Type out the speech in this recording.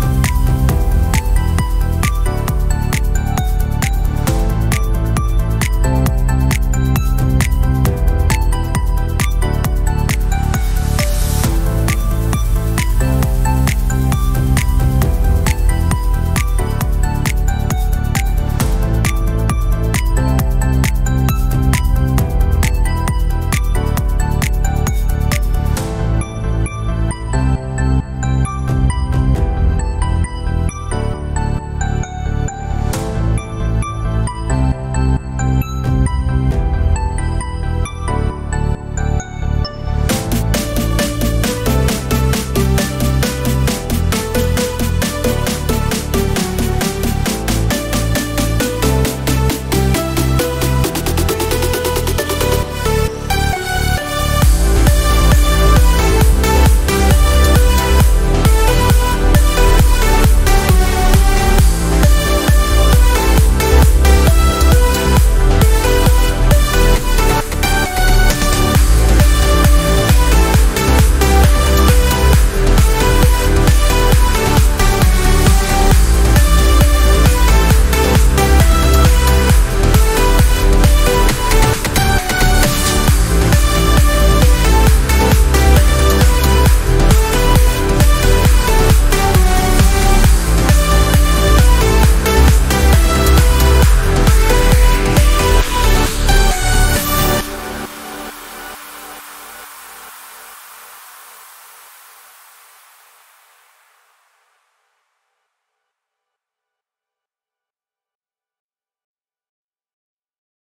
Bye.